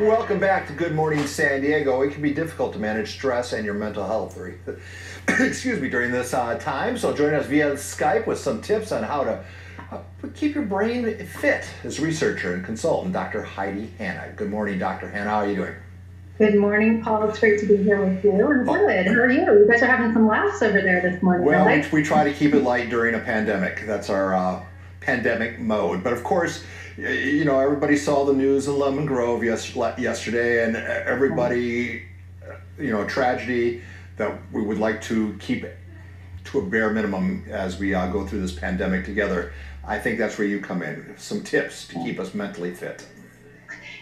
Welcome back to Good Morning San Diego. It can be difficult to manage stress and your mental health, excuse me, during this uh, time. So join us via Skype with some tips on how to uh, keep your brain fit as researcher and consultant, Dr. Heidi Hanna. Good morning, Dr. Hanna. How are you doing? Good morning, Paul. It's great to be here with you. And oh. good. How are you? You guys are having some laughs over there this morning. Well, we, we, try to keep it light during a pandemic. That's our uh, pandemic mode. But of course, you know, everybody saw the news in Lemon Grove yes, yesterday, and everybody, you know, tragedy that we would like to keep to a bare minimum as we uh, go through this pandemic together. I think that's where you come in. Some tips to keep us mentally fit.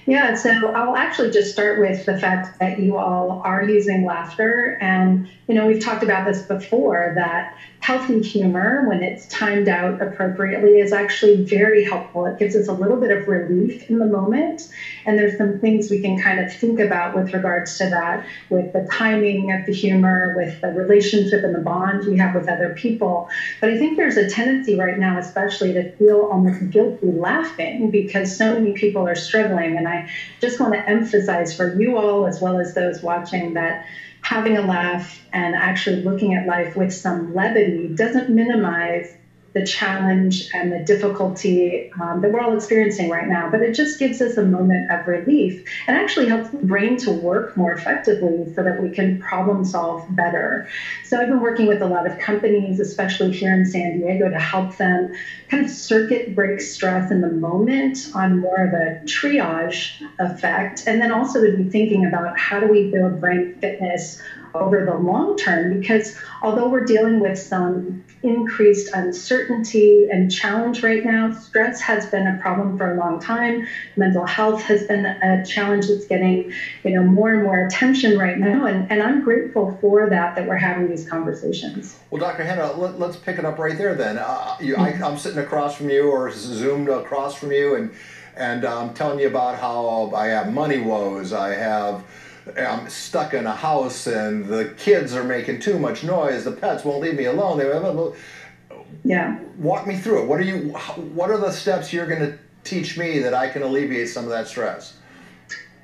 Yeah, so I'll actually just start with the fact that you all are using laughter. And, you know, we've talked about this before that healthy humor, when it's timed out appropriately, is actually very helpful. It gives us a little bit of relief in the moment. And there's some things we can kind of think about with regards to that, with the timing of the humor, with the relationship and the bond we have with other people. But I think there's a tendency right now, especially, to feel almost guilty laughing because so many people are struggling. And I just want to emphasize for you all, as well as those watching, that having a laugh and actually looking at life with some levity doesn't minimize the challenge and the difficulty um, that we're all experiencing right now. But it just gives us a moment of relief and actually helps the brain to work more effectively so that we can problem solve better. So I've been working with a lot of companies, especially here in San Diego, to help them kind of circuit break stress in the moment on more of a triage effect. And then also to be thinking about how do we build brain fitness over the long term because although we're dealing with some increased uncertainty and challenge right now, stress has been a problem for a long time. Mental health has been a challenge that's getting, you know, more and more attention right now. And, and I'm grateful for that, that we're having these conversations. Well, Dr. Hanna, let, us pick it up right there then. Uh, you, mm-hmm. I, I'm sitting across from you or zoomed across from you and and I'm telling you about how I have money woes, I have I'm stuck in a house and the kids are making too much noise. The pets won't leave me alone. They yeah. Walk me through it. What are you? What are the steps you're going to teach me that I can alleviate some of that stress?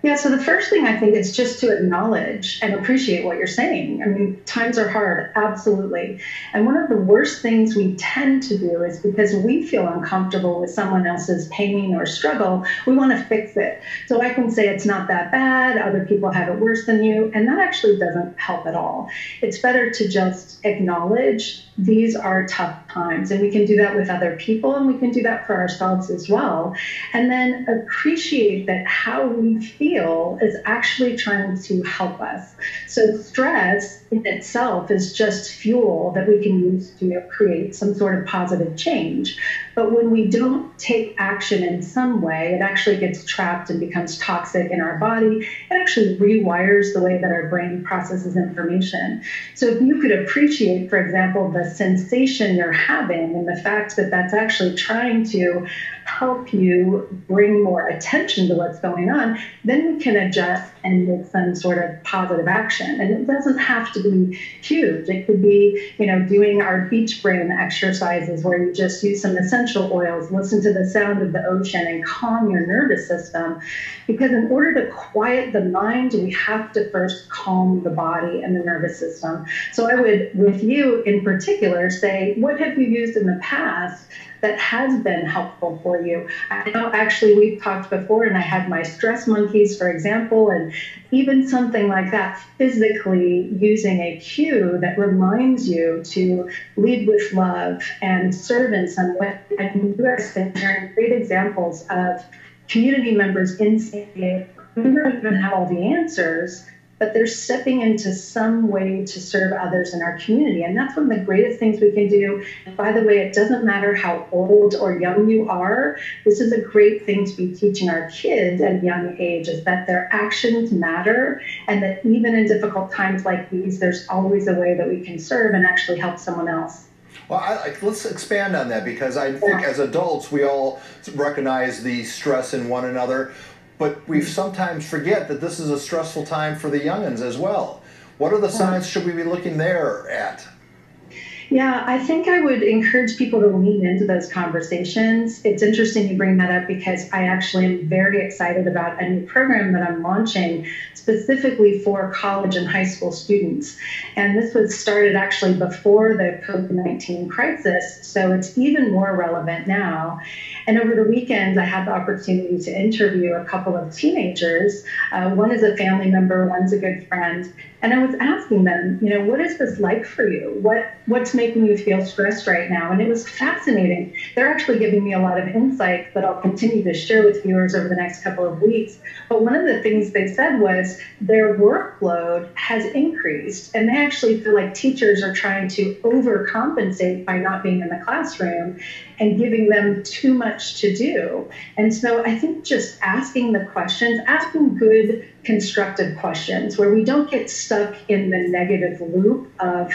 Yeah, so the first thing I think is just to acknowledge and appreciate what you're saying. I mean, times are hard, absolutely. And one of the worst things we tend to do is because we feel uncomfortable with someone else's pain or struggle, we want to fix it. So I can say it's not that bad, other people have it worse than you, and that actually doesn't help at all. It's better to just acknowledge these are tough times. And we can do that with other people and we can do that for ourselves as well. And then appreciate that how we feel is actually trying to help us. So, stress in itself is just fuel that we can use to create some sort of positive change. But when we don't take action in some way, it actually gets trapped and becomes toxic in our body. It actually rewires the way that our brain processes information. So if you could appreciate, for example, the sensation you're having and the fact that that's actually trying to help you bring more attention to what's going on, then we can adjust and make some sort of positive action. And it doesn't have to be huge. It could be, you know, doing our beach brain exercises where you just use some essential oils, listen to the sound of the ocean, and calm your nervous system. Because in order to quiet the mind, we have to first calm the body and the nervous system. So I would, with you in particular, say, what have you used in the past? That has been helpful for you. I know actually we've talked before, and I had my stress monkeys, for example, and even something like that, physically using a cue that reminds you to lead with love and serve in some way. You guys been sharing great examples of community members in San Diego who don't even have all the answers but they're stepping into some way to serve others in our community. And that's one of the greatest things we can do. And by the way, it doesn't matter how old or young you are. This is a great thing to be teaching our kids at a young age is that their actions matter and that even in difficult times like these, there's always a way that we can serve and actually help someone else. Well, I, let's expand on that because I think as adults we all recognize the stress in one another. But we sometimes forget that this is a stressful time for the youngins as well. What are the signs should we be looking there at? Yeah, I think I would encourage people to lean into those conversations. It's interesting you bring that up because I actually am very excited about a new program that I'm launching specifically for college and high school students. And this was started actually before the COVID 19 crisis, so it's even more relevant now. And over the weekend, I had the opportunity to interview a couple of teenagers. Uh, one is a family member, one's a good friend. And I was asking them, you know, what is this like for you? What what's making you feel stressed right now? And it was fascinating. They're actually giving me a lot of insights that I'll continue to share with viewers over the next couple of weeks. But one of the things they said was their workload has increased, and they actually feel like teachers are trying to overcompensate by not being in the classroom and giving them too much to do. And so I think just asking the questions, asking good, constructive questions where we don't get stuck in the negative loop of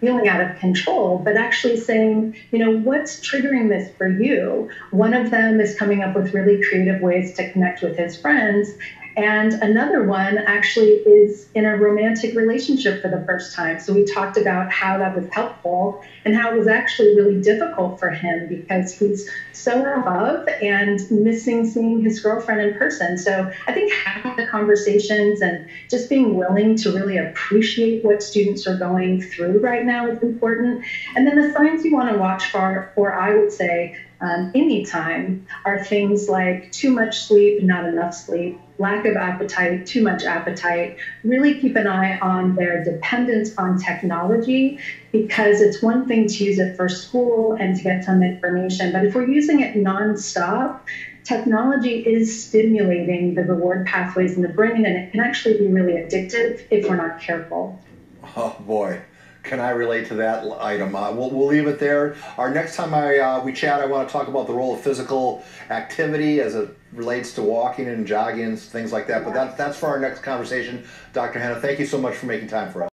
feeling out of control, but actually saying, you know, what's triggering this for you? One of them is coming up with really creative ways to connect with his friends. And another one actually is in a romantic relationship for the first time. So we talked about how that was helpful and how it was actually really difficult for him because he's so in love and missing seeing his girlfriend in person. So I think having the conversations and just being willing to really appreciate what students are going through right now is important. And then the signs you want to watch for, or I would say, um, anytime are things like too much sleep, not enough sleep, lack of appetite, too much appetite. Really keep an eye on their dependence on technology because it's one thing to use it for school and to get some information, but if we're using it nonstop, technology is stimulating the reward pathways in the brain and it can actually be really addictive if we're not careful. Oh boy can I relate to that item? Uh, we'll, we'll leave it there. Our next time I uh, we chat, I want to talk about the role of physical activity as it relates to walking and jogging, and things like that. But that, that's for our next conversation. Dr. Hanna, thank you so much for making time for us.